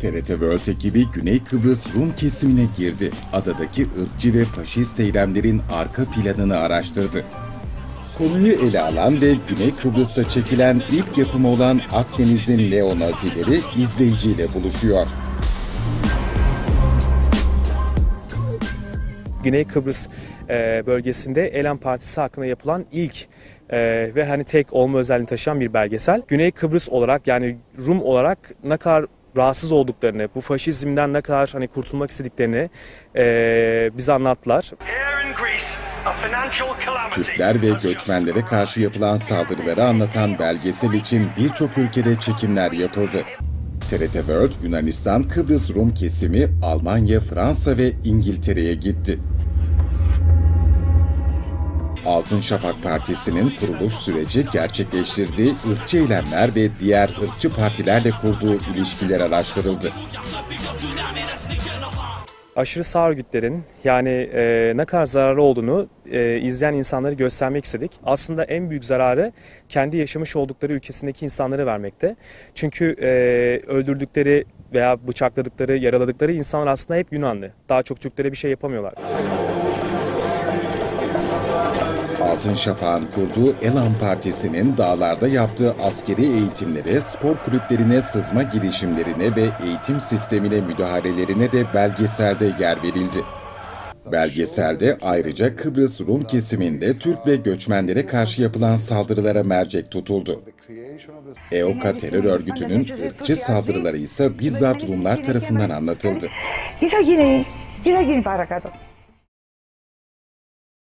TRT World ekibi Güney Kıbrıs Rum kesimine girdi. Adadaki ırkçı ve faşist eylemlerin arka planını araştırdı. Konuyu ele alan ve Güney Kıbrıs'ta çekilen ilk yapımı olan Akdeniz'in Neonazileri izleyiciyle buluşuyor. Güney Kıbrıs e, bölgesinde Elan Partisi hakkında yapılan ilk e, ve hani tek olma özelliğini taşıyan bir belgesel. Güney Kıbrıs olarak yani Rum olarak ne kadar rahatsız olduklarını, bu faşizmden ne kadar hani kurtulmak istediklerini e, bize anlattılar. Türkler ve göçmenlere karşı yapılan saldırıları anlatan belgesel için birçok ülkede çekimler yapıldı. TRT World, Yunanistan, Kıbrıs Rum kesimi, Almanya, Fransa ve İngiltere'ye gitti. Altın Şafak Partisi'nin kuruluş süreci gerçekleştirdiği ırkçı eylemler ve diğer ırkçı partilerle kurduğu ilişkiler araştırıldı. aşırı sağ örgütlerin yani e, ne kadar zararlı olduğunu e, izleyen insanları göstermek istedik. Aslında en büyük zararı kendi yaşamış oldukları ülkesindeki insanlara vermekte. Çünkü e, öldürdükleri veya bıçakladıkları, yaraladıkları insanlar aslında hep Yunanlı. Daha çok Türklere bir şey yapamıyorlar. Altın Şafak'ın kurduğu Elan Partisi'nin dağlarda yaptığı askeri eğitimlere, spor kulüplerine sızma girişimlerine ve eğitim sistemine müdahalelerine de belgeselde yer verildi. Belgeselde ayrıca Kıbrıs Rum kesiminde Türk ve göçmenlere karşı yapılan saldırılara mercek tutuldu. EOKA terör örgütünün ırkçı saldırıları ise bizzat Rumlar tarafından anlatıldı.